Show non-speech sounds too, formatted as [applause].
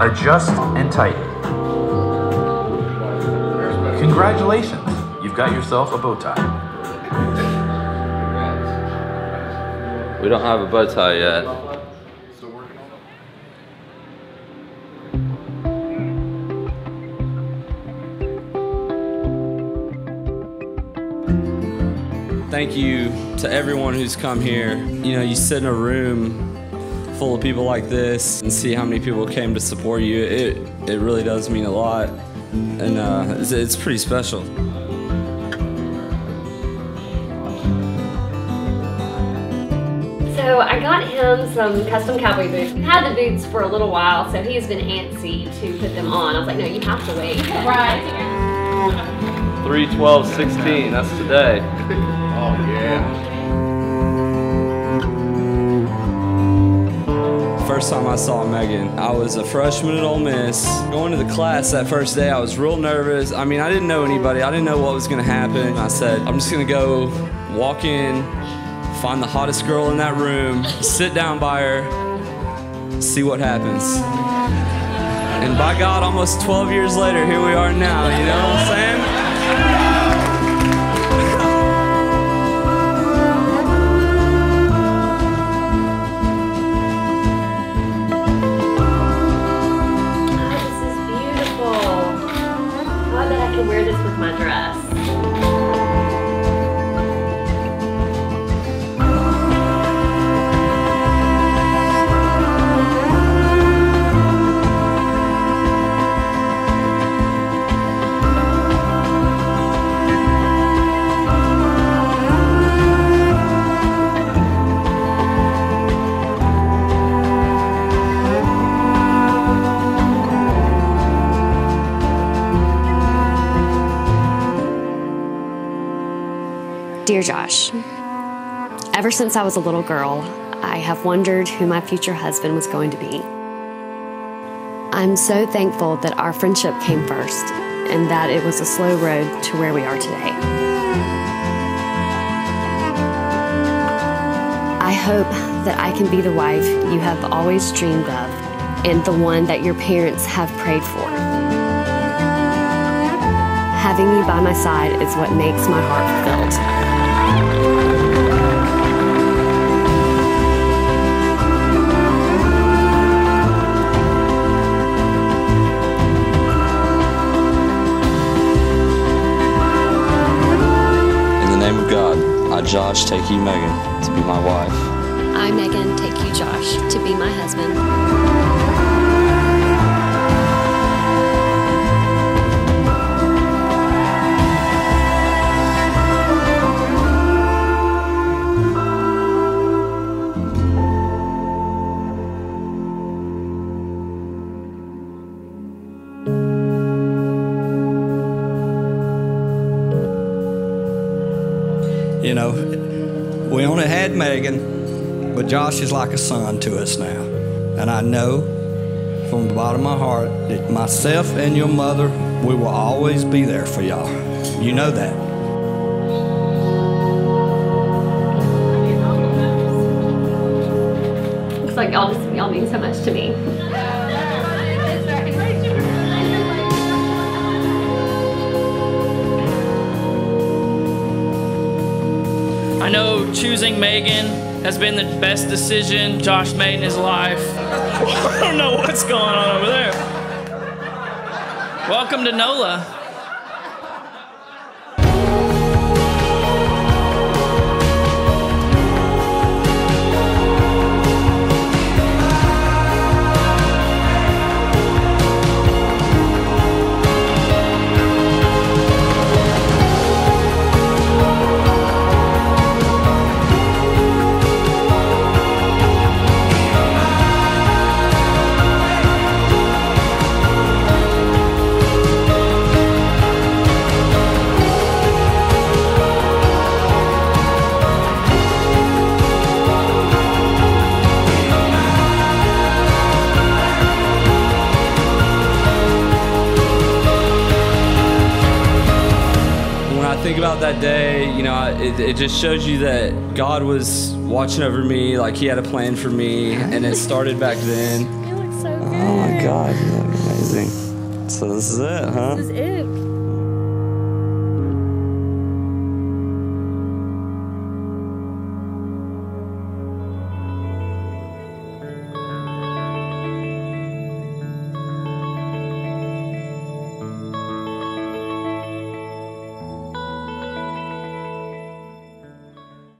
adjust and tighten. Congratulations, you've got yourself a bow tie. We don't have a bow tie yet. Thank you to everyone who's come here. You know, you sit in a room full of people like this and see how many people came to support you. It it really does mean a lot, and uh, it's, it's pretty special. So I got him some custom cowboy boots. We've had the boots for a little while, so he's been antsy to put them on. I was like, no, you have to wait. Right. [laughs] 3 12 16, that's today. [laughs] Oh, yeah. First time I saw Meghann, I was a freshman at Ole Miss. Going to the class that first day, I was real nervous. I mean, I didn't know anybody, I didn't know what was gonna happen. I said, I'm just gonna go walk in, find the hottest girl in that room, sit down by her, see what happens. And by God, almost 12 years later, here we are now, you know what I'm saying? Dear Josh, ever since I was a little girl, I have wondered who my future husband was going to be. I'm so thankful that our friendship came first and that it was a slow road to where we are today. I hope that I can be the wife you have always dreamed of and the one that your parents have prayed for. Having you by my side is what makes my heart fulfilled. In the name of God, I, Josh, take you, Meghann, to be my wife. I, Meghann, take you, Josh, to be my husband. You know, we only had Meghann, but Josh is like a son to us now. And I know from the bottom of my heart that myself and your mother, we will always be there for y'all. You know that. Looks like y'all just y'all mean so much to me. I know choosing Meghann has been the best decision Josh made in his life. [laughs] I don't know what's going on over there. Welcome to NOLA. I that day, you know, it, it just shows you that God was watching over me, like He had a plan for me, and it started back then. You look so Oh my God, isn't that amazing? So this is it, huh? This is it.